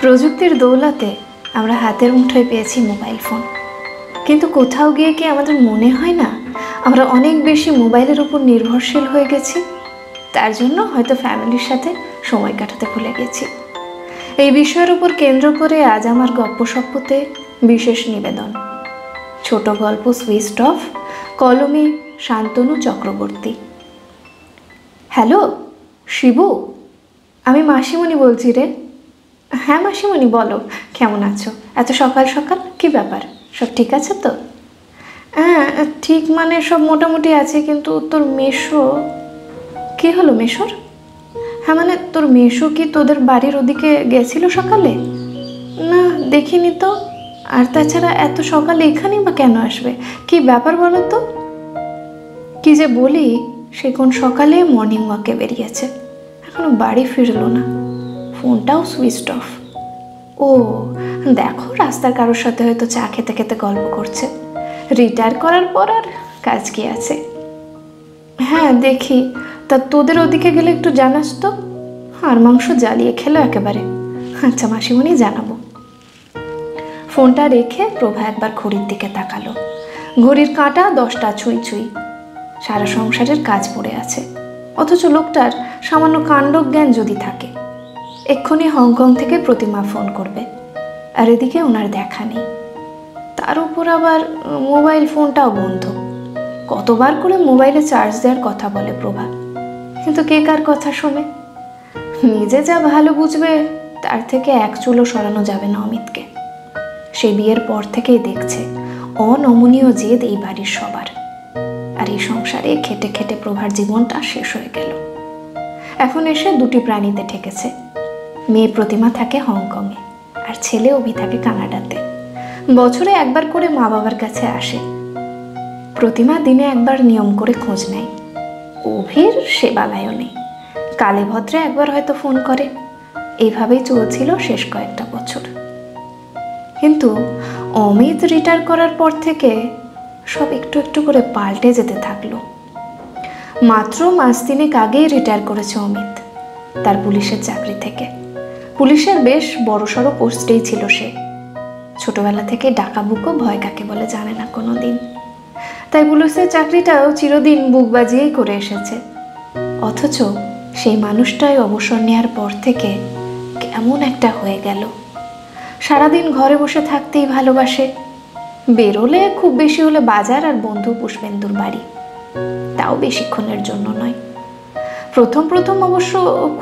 প্রযুক্তির দৌলাতে আমরা হাতের মুঠোয় পেয়েছি মোবাইল ফোন। কিন্তু কোথাও গিয়ে কি আমাদের মনে হয় না আমরা অনেক বেশি মোবাইলের উপর নির্ভরশীল হয়ে গেছি? তার জন্য হয়তো ফ্যামিলির সাথে সময় কাটাতে ভুলে গেছি। এই বিষয়ের উপর কেন্দ্র করে আজ আমার গপ্পসপ্পতে বিশেষ নিবেদন। ছোট গল্প সুইস্ট অফ, কলমে শান্তনু চক্রবর্তী। হ্যালো, শিবু, আমি মাসিমণি বলছি রে। হ্যাঁ মাসিমণি, বলো। কেমন আছো? এত সকাল সকাল? কি ব্যাপার? সব ঠিক আছে তো? হ্যাঁ ঠিক মানে সব মোটামুটি আছে, কিন্তু তোর মেশো কি হলো মেশোর? হ্যাঁ মানে তোর মেশো কি তোদের বাড়ির ওদিকে গেছিল সকালে? না, দেখিনি তো। আর তাছাড়া এত সকালে এখানেই বা কেন আসবে? কি ব্যাপার বলো তো? কি যে বলি, সে কোন সকালে মর্নিং ওয়াকে বেরিয়েছে। এখনও বাড়ি ফিরলো না। ফোনটাও সুইচ অফ। ও, দেখো রাস্তার কারোর সাথে হয়তো চা খেতে খেতে গল্প করছে। রিটায়ার করার পর আর কাজ কি আছে? হ্যাঁ দেখি। তা তোদের ওদিকে গেলে একটু জানাস তো। আর মাংস জ্বালিয়ে খেলো একেবারে। আচ্ছা মাসিমণি, জানাব। ফোনটা রেখে প্রভা একবার ঘড়ির দিকে তাকালো। ঘড়ির কাঁটা দশটা ছুঁই ছুঁই। সারা সংসারের কাজ পড়ে আছে। অথচ লোকটার সামান্য কাণ্ডজ্ঞান যদি থাকে। এক্ষুনি হংকং থেকে প্রতিমা ফোন করবে। আর এদিকে ওনার দেখা নেই। তার উপর আবার মোবাইল ফোনটাও বন্ধ। কতবার করে মোবাইলে চার্জ দেওয়ার কথা বলে প্রভা। কিন্তু কে কার কথা শোনে? নিজে যা ভালো বুঝবে, তার থেকে এক চুলো সরানো যাবে না অমিতকে। সে বিয়ের পর থেকেই দেখছে, অনমনীয় জেদ এই বাড়ির সবার। আর এই সংসারে খেটে খেটে প্রভার জীবনটা শেষ হয়ে গেল। এখন এসে দুটি প্রাণীতে ঠেকেছে। মেয়ে প্রতিমা থাকে হংকংয়ে, আর ছেলে অভি থাকে কানাডাতে। বছরে একবার করে মা বাবার কাছে আসে। প্রতিমা দিনে একবার নিয়ম করে খোঁজ নেয়। অভির সেবালায়ও নেই। কালে ভদ্রে একবার হয়তো ফোন করে। এইভাবেই চলছিল শেষ কয়েকটা বছর। কিন্তু অমিত রিটায়ার করার পর থেকে সব একটু একটু করে পাল্টে যেতে থাকল। মাত্র মাস তিনেক আগেই রিটায়ার করেছে অমিত, তার পুলিশের চাকরি থেকে। পুলিশের বেশ বড়সড় পোস্টেই ছিল সে। ছোটবেলা থেকে ডাকা বুকও ভয় কাকে বলে জানে না কোনো দিন তাই পুলিশের চাকরিটাও চিরদিন বুক বাজিয়েই করে এসেছে। অথচ সেই মানুষটাই অবসর নেওয়ার পর থেকে কেমন একটা হয়ে গেল। সারাদিন ঘরে বসে থাকতেই ভালোবাসে। বেরোলে খুব বেশি হলে বাজার আর বন্ধু পুষ্পেন্দুর বাড়ি। তাও বেশিক্ষণের জন্য নয়। প্রথম প্রথম অবশ্য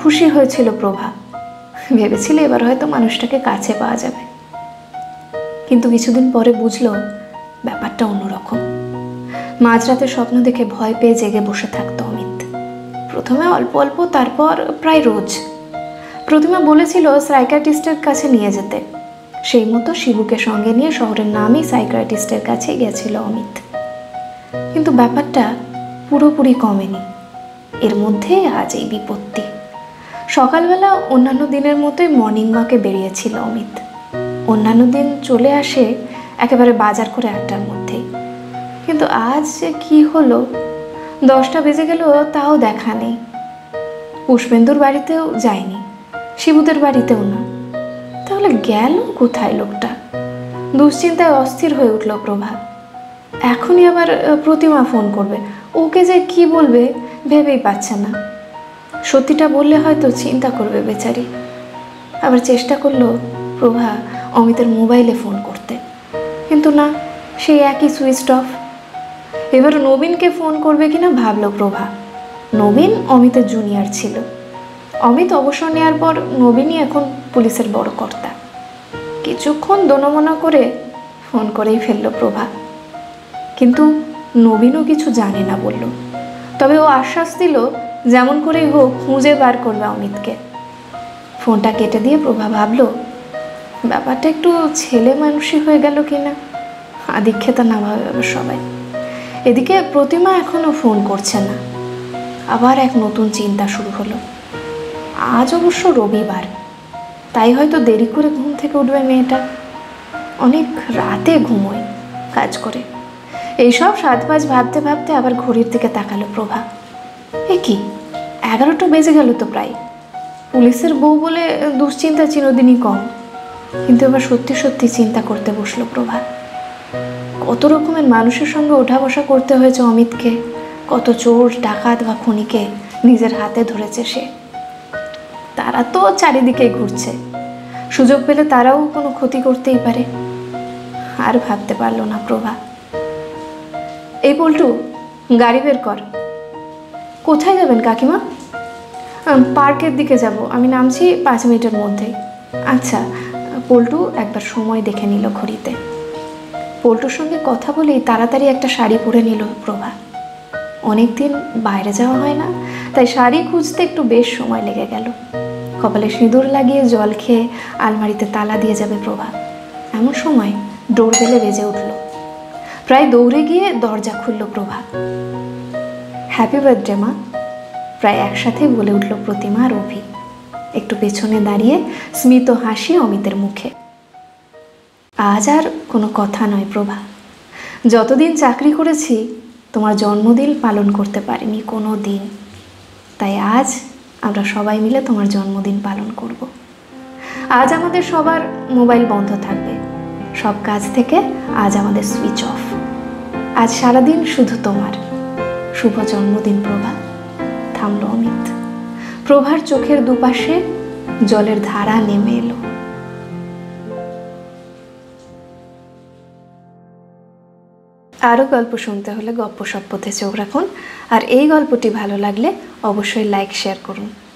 খুশি হয়েছিল প্রভা। ভেবেছিল এবার হয়তো মানুষটাকে কাছে পাওয়া যাবে। কিন্তু কিছুদিন পরে বুঝলো ব্যাপারটা অন্যরকম। মাঝরাতে স্বপ্ন দেখে ভয় পেয়ে জেগে বসে থাকতো অমিত। প্রথমে অল্প অল্প, তারপর প্রায় রোজ। প্রতিমা বলেছিল সাইকাটিস্টের কাছে নিয়ে যেতে। সেই মতো শিবুকে সঙ্গে নিয়ে শহরের নামই সাইকাটিস্টের কাছে গেছিল অমিত। কিন্তু ব্যাপারটা পুরোপুরি কমেনি। এর মধ্যে আজ এই বিপত্তি। সকালবেলা অন্যান্য দিনের মতোই মর্নিং ওয়াকে বেরিয়েছিল অমিত। অন্যান্য দিন চলে আসে একেবারে বাজার করে একটার মধ্যেই। কিন্তু আজ যে কী হলো? দশটা বেজে গেল তাও দেখা নেই। পুষ্পেন্দুর বাড়িতেও যায়নি, শিবুদের বাড়িতেও না। তাহলে গেল কোথায় লোকটা? দুশ্চিন্তায় অস্থির হয়ে উঠল প্রভা। এখনই আবার প্রতিমা ফোন করবে। ওকে যে কি বলবে ভেবেই পাচ্ছে না। সত্যিটা বললে হয়তো চিন্তা করবে বেচারি। আবার চেষ্টা করল প্রভা অমিতের মোবাইলে ফোন করতে। কিন্তু না সেই একই সুইচ অফ। এবার নবীনকে ফোন করবে কিনা ভাবলো প্রভা। নবীন অমিতের জুনিয়র ছিল। অমিত অবসর নেওয়ার পর নবীনই এখন পুলিশের বড় কর্তা। কিছুক্ষণ দোনমনা করে ফোন করেই ফেলল প্রভা। কিন্তু নবীনও কিছু জানে না বলল। তবে ও আশ্বাস দিল যেমন করেই হোক খুঁজে বার করবে অমিতকে। ফোনটা কেটে দিয়ে প্রভা ভাবলো, ব্যাপারটা একটু ছেলে মানুষই হয়ে গেল কিনা? আদিক্ষেতা না ভাবে সবাই। এদিকে প্রতিমা এখনও ফোন করছে না। আবার এক নতুন চিন্তা শুরু হলো। আজ অবশ্য রবিবার। তাই হয়তো দেরি করে ঘুম থেকে উঠবে মেয়েটা। অনেক রাতে ঘুমোয় কাজ করে। এইসব সাত পাঁচ ভাবতে ভাবতে আবার ঘড়ির দিকে তাকালো প্রভা। এ কি? এগারোটা বেজে গেল তো প্রায়। পুলিশের বউ বলে দুশ্চিন্তা চিরদিনই কম। কিন্তু এবার সত্যি সত্যি চিন্তা করতে বসল প্রভা। কত রকমের মানুষের সঙ্গে ওঠা বসা করতে হয়েছে অমিতকে। কত চোর, ডাকাত বা খুনিকে নিজের হাতে ধরেছে সে। তারা তো চারিদিকে ঘুরছে। সুযোগ পেলে তারাও কোনো ক্ষতি করতেই পারে। আর ভাবতে পারল না প্রভা। এই পল্টু, গাড়ি বের কর। কোথায় যাবেন কাকিমা? পার্কের দিকে যাব। আমি নামছি পাঁচ মিনিটের মধ্যেই। আচ্ছা পল্টু একবার সময় দেখে নিল ঘড়িতে। পল্টুর সঙ্গে কথা বলেই তাড়াতাড়ি একটা শাড়ি পরে নিল প্রভা। অনেক দিন বাইরে যাওয়া হয় না, তাই শাড়ি খুঁজতে একটু বেশ সময় লেগে গেল। কপালে সিঁদুর লাগিয়ে জল খেয়ে আলমারিতে তালা দিয়ে যাবে প্রভা। এমন সময় ডোর বেলে বেজে উঠল। প্রায় দৌড়ে গিয়ে দরজা খুলল প্রভা। হ্যাপি বার্থডে মা। প্রায় একসাথেই বলে উঠল প্রতিমা আর অভি। একটু পেছনে দাঁড়িয়ে স্মিত হাসি অমিতের মুখে। আজ আর কোনো কথা নয়, প্রভা। যতদিন চাকরি করেছি, তোমার জন্মদিন পালন করতে পারিনি কোনো দিন। তাই আজ আমরা সবাই মিলে তোমার জন্মদিন পালন করব। আজ আমাদের সবার মোবাইল বন্ধ থাকবে। সব কাজ থেকে আজ আমাদের সুইচ অফ আজ সারাদিন শুধু তোমার। শুভ জন্মদিন প্রভা। থামল অমিত। প্রভার চোখের দুপাশে জলের ধারা নেমে এলো। আরও গল্প শুনতে হলে গপ্প সপ্পথে চোখ রাখুন। আর এই গল্পটি ভালো লাগলে অবশ্যই লাইক শেয়ার করুন।